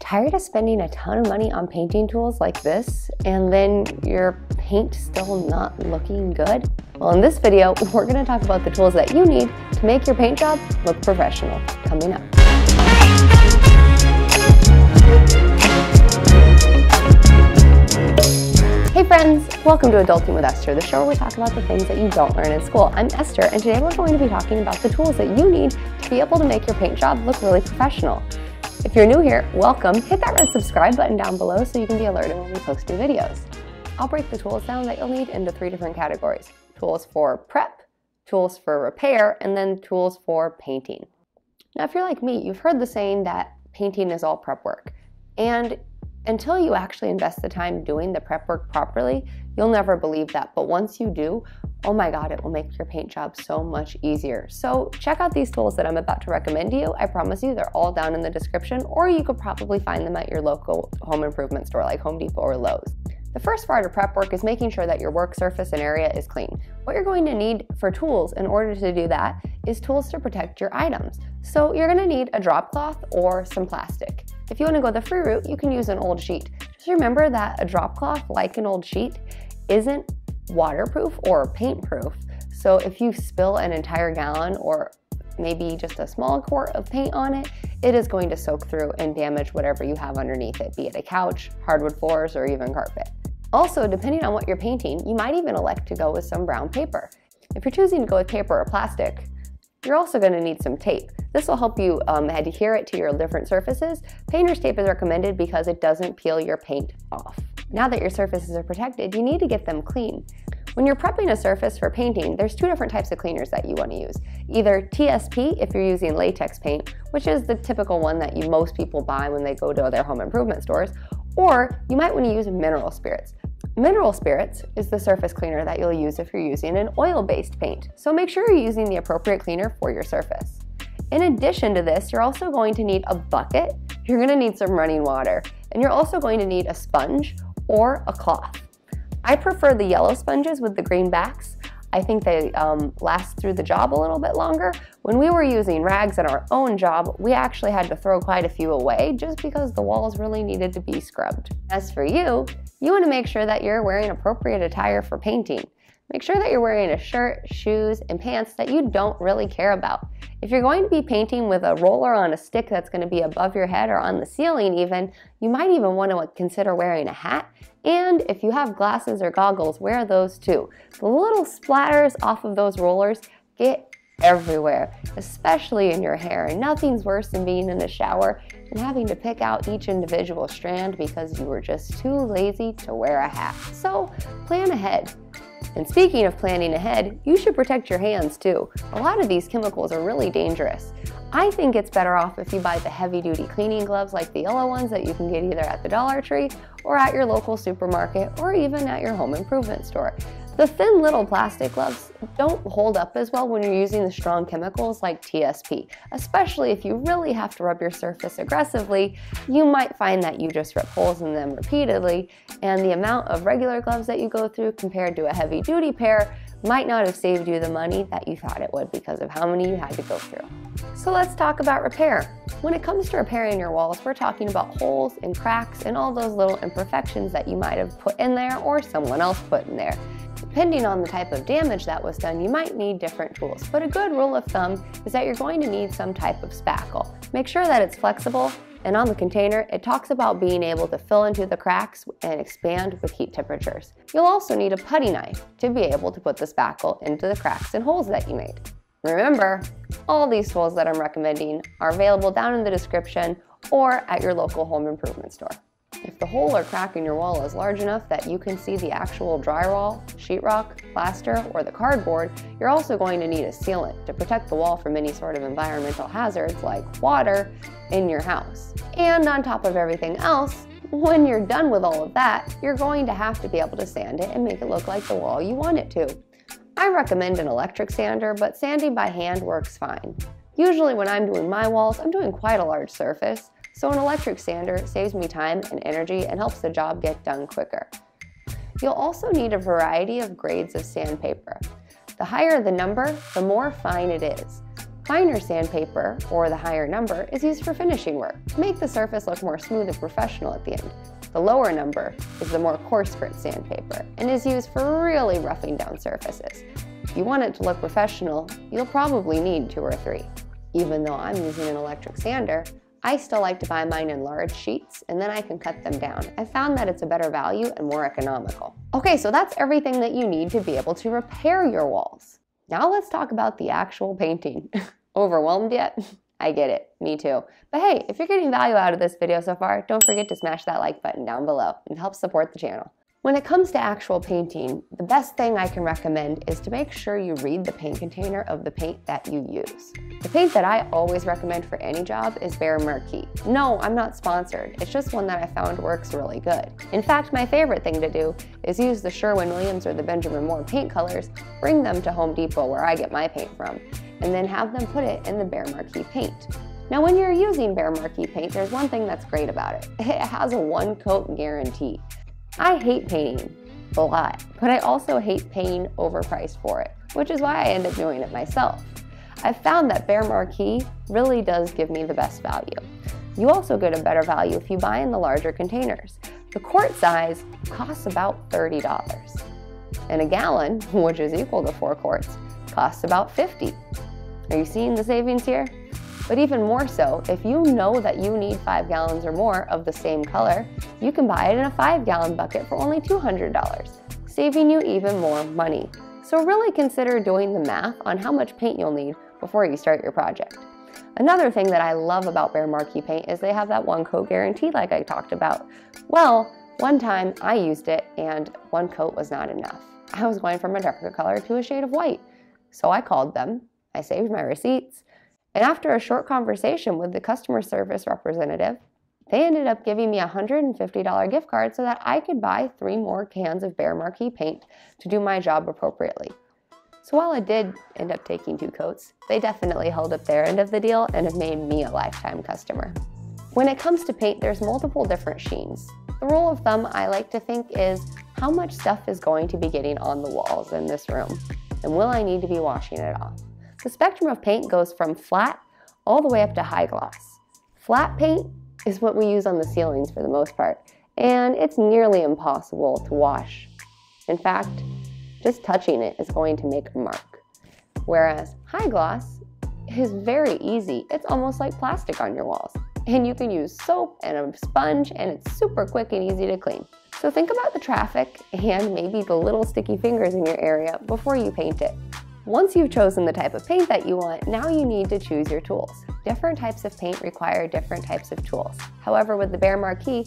Tired of spending a ton of money on painting tools like this and then your paint still not looking good? Well, in this video, we're gonna talk about the tools that you need to make your paint job look professional. Coming up. Hey friends, welcome to Adulting with Esther, the show where we talk about the things that you don't learn in school. I'm Esther, and today we're going to be talking about the tools that you need to be able to make your paint job look really professional. If you're new here, welcome. Hit that red subscribe button down below so you can be alerted when we post new videos. I'll break the tools down that you'll need into three different categories. Tools for prep, tools for repair, and then tools for painting. Now, if you're like me, you've heard the saying that painting is all prep work. And until you actually invest the time doing the prep work properly, you'll never believe that. But once you do, oh my God, it will make your paint job so much easier. So check out these tools that I'm about to recommend to you. I promise you they're all down in the description, or you could probably find them at your local home improvement store like Home Depot or Lowe's. The first part of prep work is making sure that your work surface and area is clean. What you're going to need for tools in order to do that is tools to protect your items. So you're gonna need a drop cloth or some plastic. If you wanna go the free route, you can use an old sheet. Just remember that a drop cloth, like an old sheet, isn't waterproof or paint proof. So if you spill an entire gallon or maybe just a small quart of paint on it, it is going to soak through and damage whatever you have underneath it, be it a couch, hardwood floors, or even carpet. Also, depending on what you're painting, you might even elect to go with some brown paper. If you're choosing to go with paper or plastic, you're also going to need some tape. This will help you um, adhere it to your different surfaces. Painter's tape is recommended because it doesn't peel your paint off. Now that your surfaces are protected, you need to get them clean. When you're prepping a surface for painting, there's two different types of cleaners that you want to use. Either TSP if you're using latex paint, which is the typical one that you most people buy when they go to their home improvement stores, or you might want to use mineral spirits. Mineral spirits is the surface cleaner that you'll use if you're using an oil-based paint, so make sure you're using the appropriate cleaner for your surface. In addition to this, you're also going to need a bucket, you're going to need some running water, and you're also going to need a sponge or a cloth. I prefer the yellow sponges with the green backs. I think they um, last through the job a little bit longer. When we were using rags in our own job, we actually had to throw quite a few away just because the walls really needed to be scrubbed. As for you, you want to make sure that you're wearing appropriate attire for painting. Make sure that you're wearing a shirt, shoes, and pants that you don't really care about. If you're going to be painting with a roller on a stick that's going to be above your head or on the ceiling even, you might even want to consider wearing a hat. And if you have glasses or goggles, wear those too. The little splatters off of those rollers get everywhere, especially in your hair. And nothing's worse than being in the shower and having to pick out each individual strand because you were just too lazy to wear a hat. So plan ahead. And speaking of planning ahead, you should protect your hands too. A lot of these chemicals are really dangerous. I think it's better off if you buy the heavy duty cleaning gloves like the yellow ones that you can get either at the Dollar Tree or at your local supermarket or even at your home improvement store. The thin little plastic gloves don't hold up as well when you're using the strong chemicals like TSP, especially if you really have to rub your surface aggressively. You might find that you just rip holes in them repeatedly, and the amount of regular gloves that you go through compared to a heavy duty pair might not have saved you the money that you thought it would because of how many you had to go through. So let's talk about repair. When it comes to repairing your walls, we're talking about holes and cracks and all those little imperfections that you might have put in there or someone else put in there. Depending on the type of damage that was done, you might need different tools, but a good rule of thumb is that you're going to need some type of spackle. Make sure that it's flexible, and on the container, it talks about being able to fill into the cracks and expand with heat temperatures. You'll also need a putty knife to be able to put the spackle into the cracks and holes that you made. Remember, all these tools that I'm recommending are available down in the description or at your local home improvement store. If the hole or crack in your wall is large enough that you can see the actual drywall, sheetrock, plaster, or the cardboard, you're also going to need a sealant to protect the wall from any sort of environmental hazards like water in your house. And on top of everything else, when you're done with all of that, you're going to have to be able to sand it and make it look like the wall you want it to. I recommend an electric sander, but sanding by hand works fine. Usually when I'm doing my walls, I'm doing quite a large surface, so an electric sander saves me time and energy and helps the job get done quicker. You'll also need a variety of grades of sandpaper. The higher the number, the more fine it is. Finer sandpaper, or the higher number, is used for finishing work to make the surface look more smooth and professional at the end. The lower number is the more coarse grit sandpaper and is used for really roughing down surfaces. If you want it to look professional, you'll probably need two or three. Even though I'm using an electric sander, I still like to buy mine in large sheets and then I can cut them down. I found that it's a better value and more economical. Okay, so that's everything that you need to be able to repair your walls. Now let's talk about the actual painting. Overwhelmed yet? I get it, me too. But hey, if you're getting value out of this video so far, don't forget to smash that like button down below. It helps support the channel. When it comes to actual painting, the best thing I can recommend is to make sure you read the paint container of the paint that you use. The paint that I always recommend for any job is Behr Marquee. No, I'm not sponsored. It's just one that I found works really good. In fact, my favorite thing to do is use the Sherwin-Williams or the Benjamin Moore paint colors, bring them to Home Depot where I get my paint from, and then have them put it in the Behr Marquee paint. Now when you're using Behr Marquee paint, there's one thing that's great about it. It has a one coat guarantee. I hate painting a lot, but I also hate paying overpriced for it, which is why I end up doing it myself. I've found that Behr Marquee really does give me the best value. You also get a better value if you buy in the larger containers. The quart size costs about $30. And a gallon, which is equal to four quarts, costs about 50. Are you seeing the savings here? But even more so, if you know that you need five gallons or more of the same color, you can buy it in a five gallon bucket for only $200, saving you even more money. So really consider doing the math on how much paint you'll need before you start your project. Another thing that I love about Behr Marquee paint is they have that one coat guarantee like I talked about. Well, one time I used it and one coat was not enough. I was going from a darker color to a shade of white. So I called them, I saved my receipts, and after a short conversation with the customer service representative, they ended up giving me a $150 gift card so that I could buy three more cans of Behr Marquee paint to do my job appropriately. So while I did end up taking two coats, they definitely held up their end of the deal and have made me a lifetime customer. When it comes to paint, there's multiple different sheens. The rule of thumb I like to think is how much stuff is going to be getting on the walls in this room, and will I need to be washing it off? The spectrum of paint goes from flat all the way up to high gloss. Flat paint is what we use on the ceilings for the most part, and it's nearly impossible to wash. In fact, just touching it is going to make a mark. Whereas high gloss is very easy. It's almost like plastic on your walls. And you can use soap and a sponge and it's super quick and easy to clean. So think about the traffic and maybe the little sticky fingers in your area before you paint it. Once you've chosen the type of paint that you want, now you need to choose your tools. Different types of paint require different types of tools. However, with the Behr Marquee,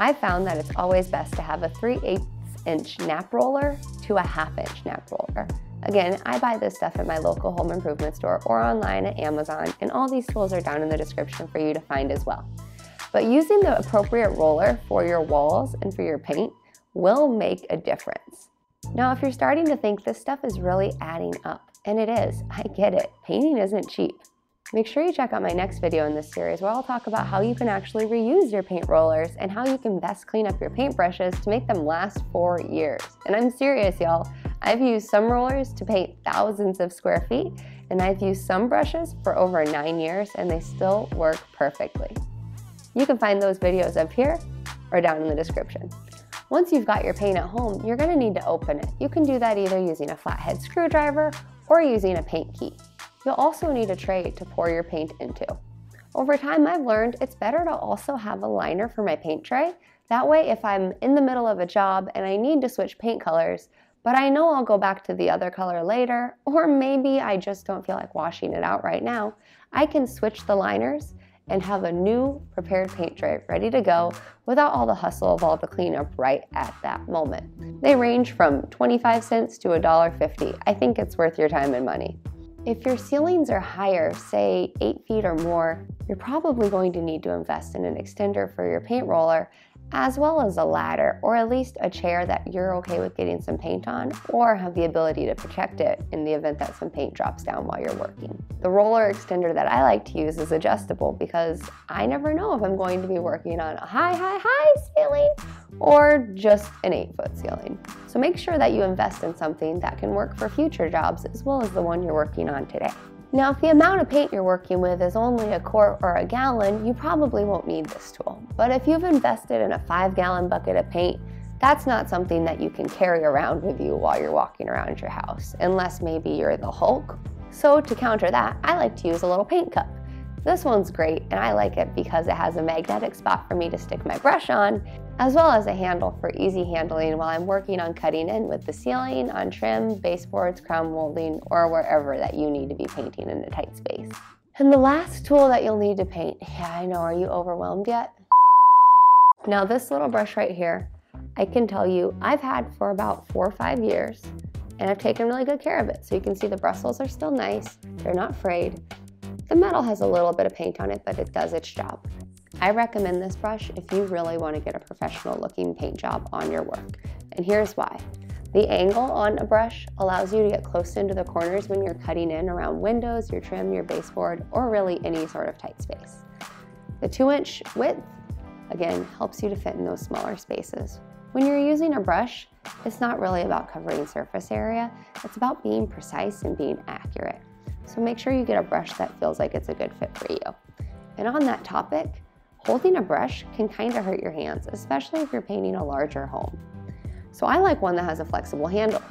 I found that it's always best to have a 3 8 inch nap roller to a half inch nap roller. Again, I buy this stuff at my local home improvement store or online at Amazon, and all these tools are down in the description for you to find as well. But using the appropriate roller for your walls and for your paint will make a difference. Now, if you're starting to think this stuff is really adding up, and it is, I get it, painting isn't cheap. Make sure you check out my next video in this series where I'll talk about how you can actually reuse your paint rollers and how you can best clean up your paint brushes to make them last for years. And I'm serious, y'all. I've used some rollers to paint thousands of square feet, and I've used some brushes for over nine years, and they still work perfectly. You can find those videos up here or down in the description. Once you've got your paint at home, you're gonna need to open it. You can do that either using a flathead screwdriver or using a paint key. You'll also need a tray to pour your paint into. Over time, I've learned it's better to also have a liner for my paint tray. That way, if I'm in the middle of a job and I need to switch paint colors, but I know I'll go back to the other color later, or maybe I just don't feel like washing it out right now, I can switch the liners and have a new prepared paint tray ready to go without all the hustle of all the cleanup right at that moment. They range from 25 cents to $1.50. I think it's worth your time and money. If your ceilings are higher, say 8 feet or more, you're probably going to need to invest in an extender for your paint roller as well as a ladder or at least a chair that you're okay with getting some paint on or have the ability to protect it in the event that some paint drops down while you're working. The roller extender that I like to use is adjustable because I never know if I'm going to be working on a high, high, high ceiling or just an eight foot ceiling. So make sure that you invest in something that can work for future jobs as well as the one you're working on today. Now, if the amount of paint you're working with is only a quart or a gallon, you probably won't need this tool. But if you've invested in a five gallon bucket of paint, that's not something that you can carry around with you while you're walking around your house, unless maybe you're the Hulk. So to counter that, I like to use a little paint cup. This one's great and I like it because it has a magnetic spot for me to stick my brush on, as well as a handle for easy handling while I'm working on cutting in with the ceiling, on trim, baseboards, crown molding, or wherever that you need to be painting in a tight space. And the last tool that you'll need to paint, yeah, I know, are you overwhelmed yet? Now this little brush right here, I can tell you I've had for about four or five years and I've taken really good care of it. So you can see the bristles are still nice, they're not frayed, the metal has a little bit of paint on it, but it does its job. I recommend this brush if you really want to get a professional looking paint job on your work. And here's why. The angle on a brush allows you to get close into the corners when you're cutting in around windows, your trim, your baseboard, or really any sort of tight space. The two inch width, again, helps you to fit in those smaller spaces. When you're using a brush, it's not really about covering surface area, it's about being precise and being accurate. So make sure you get a brush that feels like it's a good fit for you. And on that topic, holding a brush can kind of hurt your hands, especially if you're painting a larger home. So I like one that has a flexible handle.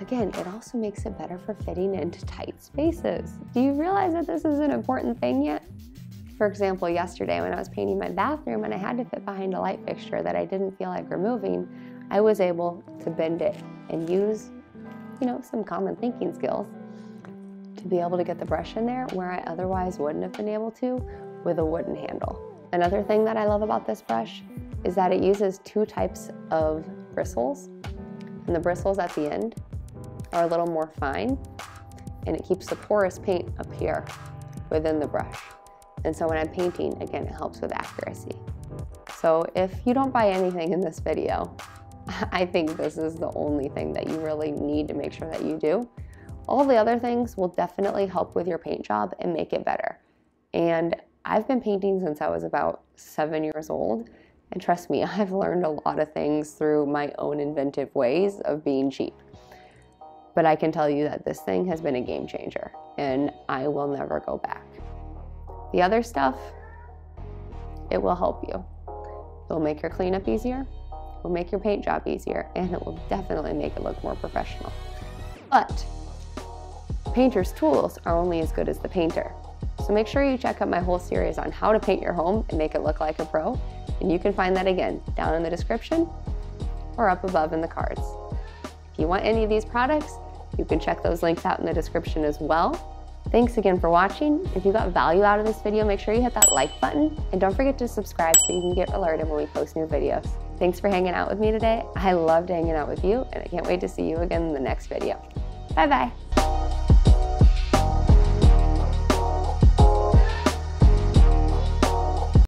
Again, it also makes it better for fitting into tight spaces. Do you realize that this is an important thing yet? For example, yesterday when I was painting my bathroom and I had to fit behind a light fixture that I didn't feel like removing, I was able to bend it and use, you know, some common thinking skills to be able to get the brush in there where I otherwise wouldn't have been able to with a wooden handle. Another thing that I love about this brush is that it uses two types of bristles and the bristles at the end are a little more fine and it keeps the porous paint up here within the brush. And so when I'm painting, again, it helps with accuracy. So if you don't buy anything in this video, I think this is the only thing that you really need to make sure that you do. All the other things will definitely help with your paint job and make it better. And I've been painting since I was about seven years old. And trust me, I've learned a lot of things through my own inventive ways of being cheap. But I can tell you that this thing has been a game changer and I will never go back. The other stuff, it will help you. It will make your cleanup easier, it will make your paint job easier, and it will definitely make it look more professional. But painter's tools are only as good as the painter. So make sure you check out my whole series on how to paint your home and make it look like a pro. And you can find that again down in the description or up above in the cards. If you want any of these products, you can check those links out in the description as well. Thanks again for watching. If you got value out of this video, make sure you hit that like button and don't forget to subscribe so you can get alerted when we post new videos. Thanks for hanging out with me today. I loved hanging out with you and I can't wait to see you again in the next video. Bye bye.